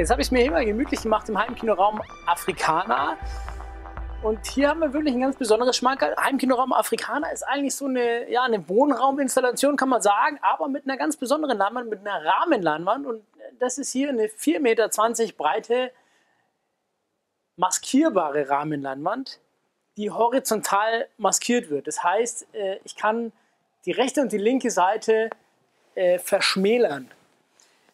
Jetzt habe ich es mir immer gemütlich gemacht im Heimkinoraum Afrikaner. Und hier haben wir wirklich ein ganz besonderes Schmankerl. Heimkinoraum Afrikaner ist eigentlich so eine, ja, eine Wohnrauminstallation, kann man sagen, aber mit einer ganz besonderen Leinwand, mit einer Rahmenleinwand. Und das ist hier eine 4,20 Meter breite, maskierbare Rahmenleinwand, die horizontal maskiert wird. Das heißt, äh, ich kann die rechte und die linke Seite äh, verschmälern.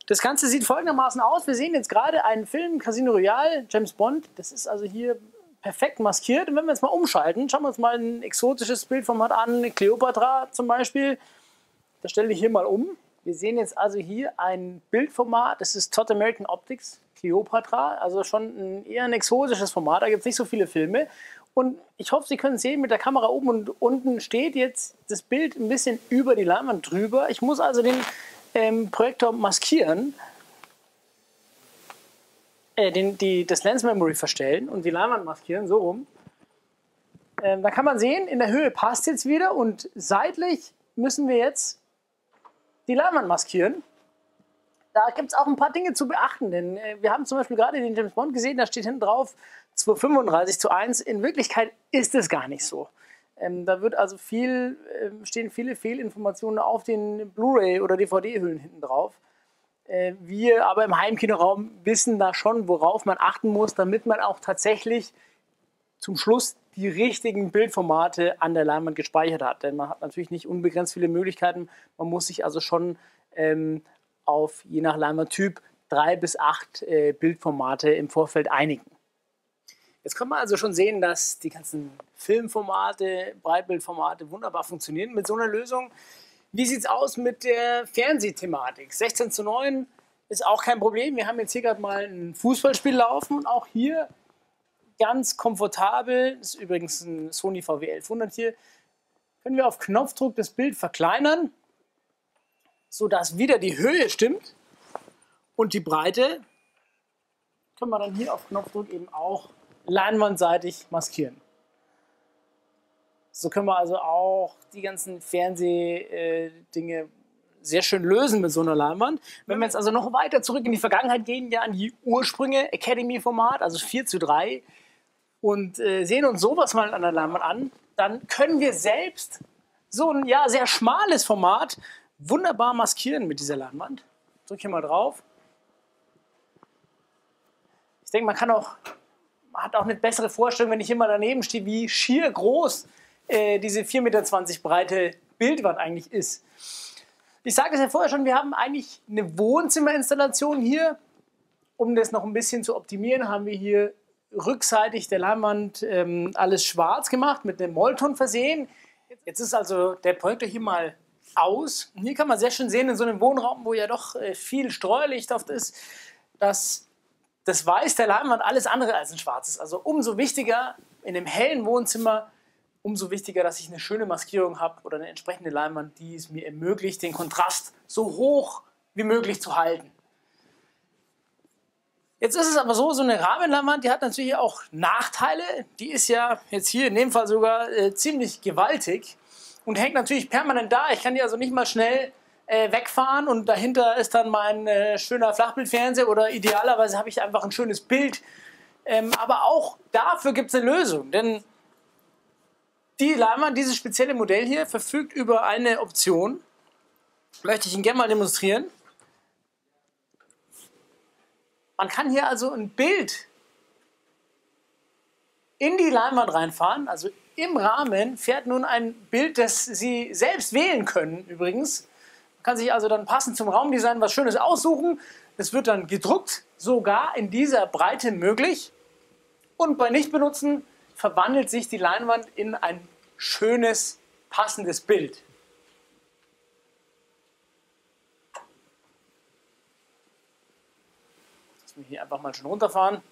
Das Ganze sieht folgendermaßen aus. Wir sehen jetzt gerade einen Film, Casino Royale, James Bond. Das ist also hier perfekt maskiert. Und wenn wir jetzt mal umschalten, schauen wir uns mal ein exotisches Bildformat an, Cleopatra zum Beispiel. Das stelle ich hier mal um. Wir sehen jetzt also hier ein Bildformat, das ist Todd American Optics, Cleopatra, also schon ein, eher ein exotisches Format, da gibt es nicht so viele Filme. Und ich hoffe, Sie können sehen, mit der Kamera oben und unten steht jetzt das Bild ein bisschen über die Leinwand drüber. Ich muss also den ähm, Projektor maskieren, äh, den, die, das Lens Memory verstellen und die Leinwand maskieren, so rum. Ähm, da kann man sehen, in der Höhe passt jetzt wieder und seitlich müssen wir jetzt die Leinwand maskieren. Da gibt es auch ein paar Dinge zu beachten, denn äh, wir haben zum Beispiel gerade den James Bond gesehen, da steht hinten drauf 235 zu 1. In Wirklichkeit ist es gar nicht so. Ähm, da wird also viel, äh, stehen viele Fehlinformationen auf den Blu-ray oder DVD-Hüllen hinten drauf. Äh, wir aber im Heimkinoraum wissen da schon, worauf man achten muss, damit man auch tatsächlich zum Schluss die richtigen Bildformate an der Leinwand gespeichert hat. Denn man hat natürlich nicht unbegrenzt viele Möglichkeiten. Man muss sich also schon ähm, auf je nach Leinwandtyp drei bis acht äh, Bildformate im Vorfeld einigen. Jetzt kann man also schon sehen, dass die ganzen Filmformate, Breitbildformate wunderbar funktionieren mit so einer Lösung. Wie sieht es aus mit der Fernsehthematik? 16 zu 9 ist auch kein Problem. Wir haben jetzt hier gerade mal ein Fußballspiel laufen und auch hier ganz komfortabel, das ist übrigens ein Sony VW 1100 hier, können wir auf Knopfdruck das Bild verkleinern, sodass wieder die Höhe stimmt und die Breite können wir dann hier auf Knopfdruck eben auch leinwandseitig maskieren. So können wir also auch die ganzen Fernsehdinge sehr schön lösen mit so einer Leinwand. Wenn wir jetzt also noch weiter zurück in die Vergangenheit gehen, ja an die Ursprünge, Academy-Format, also 4 zu 3, und äh, sehen uns sowas mal an der Leinwand an, dann können wir selbst so ein ja, sehr schmales Format wunderbar maskieren mit dieser Leinwand. Drück hier mal drauf. Ich denke, man kann auch hat auch eine bessere Vorstellung, wenn ich immer daneben stehe, wie schier groß äh, diese 4,20 Meter breite Bildwand eigentlich ist. Ich sage es ja vorher schon, wir haben eigentlich eine Wohnzimmerinstallation hier. Um das noch ein bisschen zu optimieren, haben wir hier rückseitig der Leinwand ähm, alles schwarz gemacht, mit einem Molton versehen. Jetzt ist also der Projektor hier mal aus. Hier kann man sehr schön sehen, in so einem Wohnraum, wo ja doch äh, viel Streulicht oft ist, dass das Weiß der Leinwand alles andere als ein schwarzes. Also umso wichtiger in einem hellen Wohnzimmer, umso wichtiger, dass ich eine schöne Maskierung habe oder eine entsprechende Leinwand, die es mir ermöglicht, den Kontrast so hoch wie möglich zu halten. Jetzt ist es aber so, so eine Rahmenleinwand, die hat natürlich auch Nachteile. Die ist ja jetzt hier in dem Fall sogar äh, ziemlich gewaltig und hängt natürlich permanent da. Ich kann die also nicht mal schnell äh, wegfahren und dahinter ist dann mein äh, schöner Flachbildfernseher oder idealerweise habe ich einfach ein schönes Bild. Ähm, aber auch dafür gibt es eine Lösung, denn die Leinwand, dieses spezielle Modell hier, verfügt über eine Option. Möchte ich Ihnen gerne mal demonstrieren. Man kann hier also ein Bild in die Leinwand reinfahren. Also im Rahmen fährt nun ein Bild, das Sie selbst wählen können übrigens kann sich also dann passend zum Raumdesign was Schönes aussuchen. Es wird dann gedruckt, sogar in dieser Breite möglich. Und bei Nichtbenutzen verwandelt sich die Leinwand in ein schönes, passendes Bild. Lass mich hier einfach mal schon runterfahren.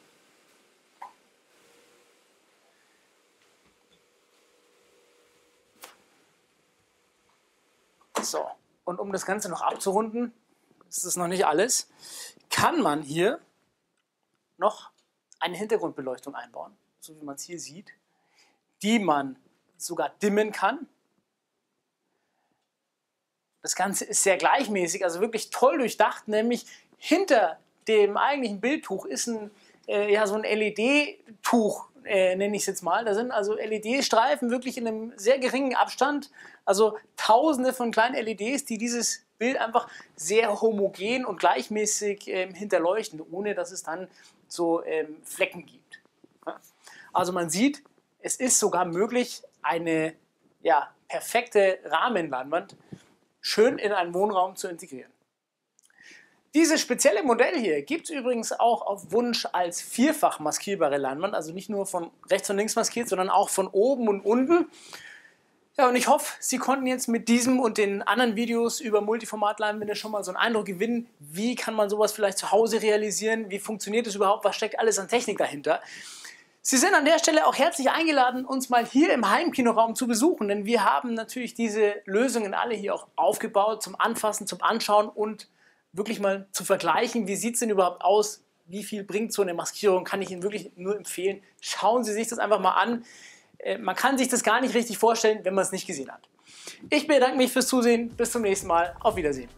So. Und um das Ganze noch abzurunden, ist das noch nicht alles, kann man hier noch eine Hintergrundbeleuchtung einbauen, so wie man es hier sieht, die man sogar dimmen kann. Das Ganze ist sehr gleichmäßig, also wirklich toll durchdacht, nämlich hinter dem eigentlichen Bildtuch ist ein, äh, ja, so ein LED-Tuch, äh, nenne ich es jetzt mal. Da sind also LED-Streifen wirklich in einem sehr geringen Abstand, also tausende von kleinen LEDs, die dieses Bild einfach sehr homogen und gleichmäßig ähm, hinterleuchten, ohne dass es dann so ähm, Flecken gibt. Also man sieht, es ist sogar möglich, eine ja, perfekte Rahmenleinwand schön in einen Wohnraum zu integrieren. Dieses spezielle Modell hier gibt es übrigens auch auf Wunsch als vierfach maskierbare Leinwand, also nicht nur von rechts und links maskiert, sondern auch von oben und unten. Ja, und ich hoffe, Sie konnten jetzt mit diesem und den anderen Videos über Multiformat-Leinwände schon mal so einen Eindruck gewinnen, wie kann man sowas vielleicht zu Hause realisieren, wie funktioniert es überhaupt, was steckt alles an Technik dahinter. Sie sind an der Stelle auch herzlich eingeladen, uns mal hier im Heimkinoraum zu besuchen, denn wir haben natürlich diese Lösungen alle hier auch aufgebaut zum Anfassen, zum Anschauen und wirklich mal zu vergleichen, wie sieht es denn überhaupt aus, wie viel bringt so eine Maskierung, kann ich Ihnen wirklich nur empfehlen. Schauen Sie sich das einfach mal an. Äh, man kann sich das gar nicht richtig vorstellen, wenn man es nicht gesehen hat. Ich bedanke mich fürs Zusehen. Bis zum nächsten Mal. Auf Wiedersehen.